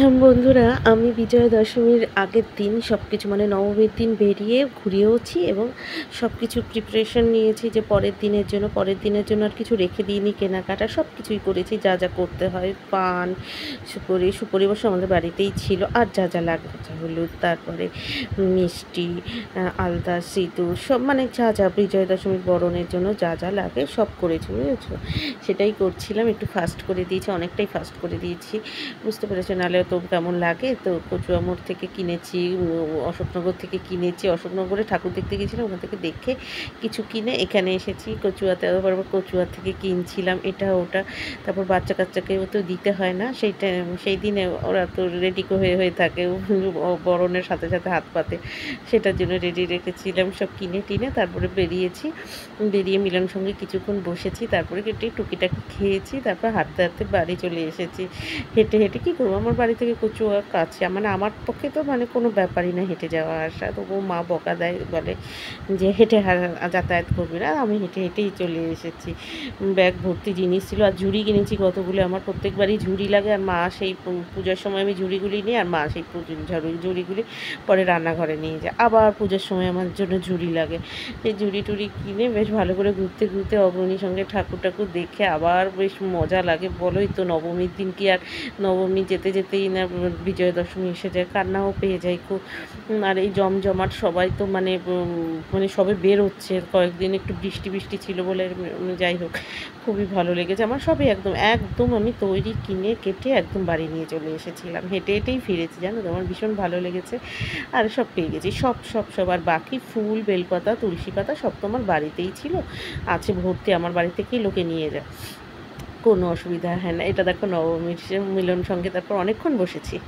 বন্ধুরা, আমি বিজয়া দশমীর আগের দিন সব কিছু মানে নবমীর দিন বেরিয়ে ঘুরিয়েওছি এবং সব কিছু প্রিপারেশন নিয়েছি যে পরের দিনের জন্য, পরের দিনের জন্য আর কিছু রেখে দিইনি, কেনাকাটা সব কিছুই করেছি, যা যা করতে হয়, পান, সুপরি সুপরি বসে আমাদের বাড়িতেই ছিল, আর যা যা লাগে যা হলুদ, তারপরে মিষ্টি আলতা, সিঁদুর, সব মানে যা যা বিজয়া দশমীর বরণের জন্য যা যা লাগে সব করেছি, বুঝেছ? সেটাই করছিলাম, একটু ফাস্ট করে দিয়েছি, অনেকটাই ফাস্ট করে দিয়েছি, বুঝতে পেরেছ? নাহলে তো কেমন লাগে? তো কচুয়ামোড় থেকে কিনেছি অশোকনগর থেকে কিনেছি, অশোকনগরে ঠাকুর দেখতে গেছিলাম ওখান থেকে দেখে কিছু কিনে এখানে এসেছি। কচুয়াতে আবার কচুয়া থেকে কিনছিলাম, এটা, ওটা। তারপর বাচ্চা কাচ্চাকেও তো দিতে হয় না সেইটা সেই দিনে ওরা তো রেডি হয়ে হয়ে থাকে বরণের সাথে সাথে হাত পাতে। সেটার জন্য রেডি রেখেছিলাম, সব কিনে টিনে তারপরে বেরিয়েছি। বেরিয়ে মিলন সঙ্গে কিছুক্ষণ বসেছি, তারপরে কেটে টুকিটাকি খেয়েছি, তারপর হাঁটতে হাঁটতে বাড়ি চলে এসেছি। হেঁটে হেঁটে কী করব? আমার থেকে কচুয়া কাছে মানে আমার পক্ষে তো মানে কোনো ব্যাপারই না হেঁটে যাওয়া আসা। তবুও মা বকা দেয়, বলে যে হেঁটে যাতায়াত করবি না, আমি হেঁটে হেঁটেই চলে এসেছি। ব্যাগ ভর্তি জিনিস ছিল, আর ঝুড়ি কিনেছি কতগুলো, আমার প্রত্যেকবারই ঝুড়ি লাগে, আর মা সেই পূজার সময় আমি ঝুড়িগুলি নিই, আর মা সেই ঝুড়ি, ঝুড়িগুলি পরে রান্নাঘরে নিয়ে যায়। আবার পুজোর সময় আমার জন্য ঝুড়ি লাগে। সেই ঝুড়ি টুড়ি কিনে বেশ ভালো করে ঘুরতে ঘুরতে অগ্রণীর সঙ্গে ঠাকুর ঠাকুর দেখে আবার বেশ মজা লাগে। বলোই তো নবমীর দিন কি আর নবমী যেতে যেতেই না বিজয়া দশমী এসে যায়, কান্নাও পেয়ে যায় খুব। আর এই জমজমাট সবাই তো মানে মানে সবে বের হচ্ছে, কয়েকদিন একটু বৃষ্টি বৃষ্টি ছিল বলে যাই হোক, খুবই ভালো লেগেছে। আমার সবই একদম একদম আমি তৈরি, কিনে, কেটে একদম বাড়ি নিয়ে চলে এসেছিলাম। হেঁটে হেঁটেই ফিরেছি, জানো তো, আমার ভীষণ ভালো লেগেছে। আর সব পেয়ে গেছি, সব সব সব। আর বাকি ফুল, বেলপাতা, তুলসী পাতা সব তো আমার বাড়িতেই ছিল, আছে ভর্তি, আমার বাড়ি থেকেই লোকে নিয়ে যায়। কোনো অসুবিধা হয় না। এটা দেখো নবমীর মিলন সঙ্গে তারপর অনেকক্ষণ বসেছি।